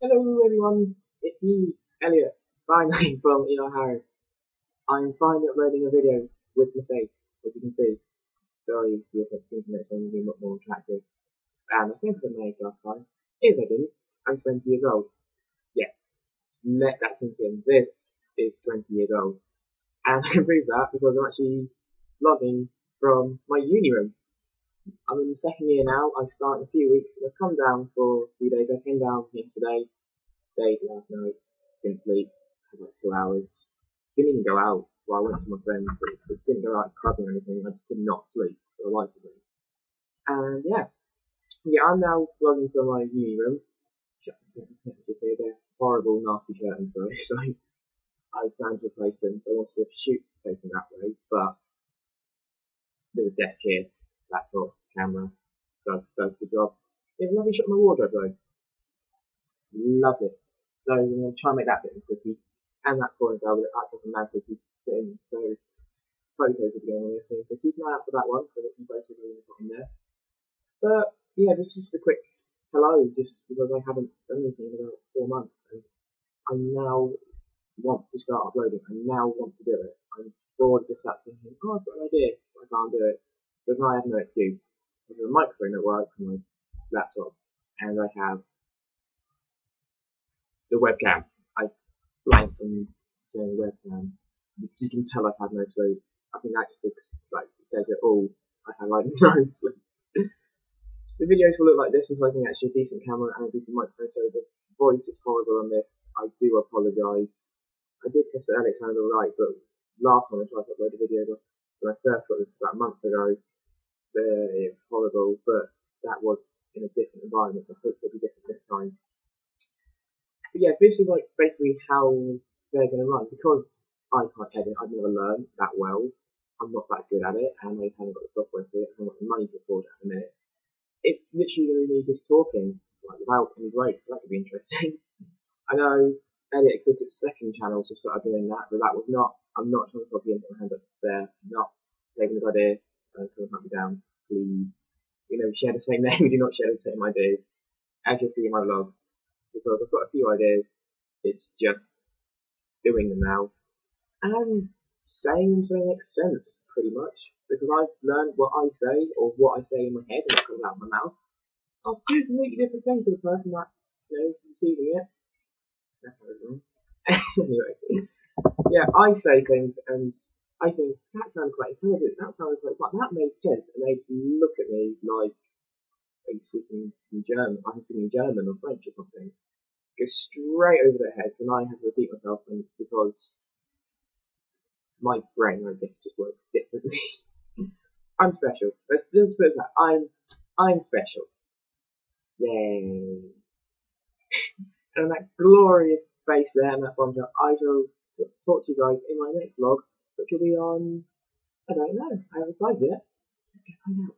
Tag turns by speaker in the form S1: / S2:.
S1: Hello everyone, it's me, Elliot, finally from ER Harris. I'm finally uploading a video with my face, as you can see. Sorry if you're thinking that something a lot more attractive. And I think I made last time. If I didn't, I'm 20 years old. Yes, let that sink in. This is 20 years old. And I can prove that because I'm actually vlogging from my uni room. I'm in the second year now. I start in a few weeks. I've come down for a few days. I came down yesterday, stayed last night, didn't sleep, had like two hours. Didn't even go out. Well, I went to my friends, but, didn't go out clubbing or anything. I just could not sleep for the life of me. And yeah, yeah, I'm now vlogging from my uni room. They're horrible, nasty curtains though, so I plan to replace them. So I wanted to shoot facing that way, but there's a desk here, laptop, camera, does, does the job. Yeah, lovely shot of my wardrobe though. Love it. So I'm going to try and make that bit pretty. And that corner as well, that's a mantle to put in. So photos will be going on this thing. So keep an eye out for that one, because some photos I'm going in there. But yeah, this is just a quick hello, just because I haven't done anything in about four months. And I now want to start uploading. I now want to do it. I'm bored of just sat thinking, oh, I've got an idea, I can't do it. Because I have no excuse. I have a microphone that works on my laptop, and I have the webcam. I blanked on saying webcam. You can tell I've had no sleep. I think that just like says it all. I have like no sleep. the videos will look like this until I can actually a decent camera and a decent microphone. So the voice is horrible on this. I do apologise. I did test it earlier, it sounded alright, but last time I tried to upload a video when I first got this about a month ago, uh, it was horrible, but that was in a different environment, so I hope it'll be different this time. But yeah, this is like basically how they're going to run because I can't edit. I've never learned that well. I'm not that good at it, and I haven't got the software to it. I haven't got the money to afford it at the minute. It's literally going to be me just talking like without any breaks. So that could be interesting. I know edit because second channel just started doing that, but that was not. I'm not trying to copy into my hand up there. not taking the idea. Uh, come hunt me down, please. You know, share the same name. We do not share the same ideas. As you'll see in my vlogs, because I've got a few ideas. It's just doing them now and saying them so they make sense, pretty much. Because I've learned what I say or what I say in my head and what comes out of my mouth are two completely different things to the person that you know receiving it. anyway, yeah, I say things and I think that sounds quite intelligent. That sounds quite smart. That made sense, and they just look at me like you speaking in German? I'm speaking German or French or something goes straight over their heads, and I have to repeat myself, and because my brain, I guess, just works differently. I'm special. Let's, let's put that. I'm, I'm special. Yay. and that glorious face there and that bombshell, I shall talk to you guys in my next vlog, which will be on, I don't know, I haven't decided yet. Let's go find out.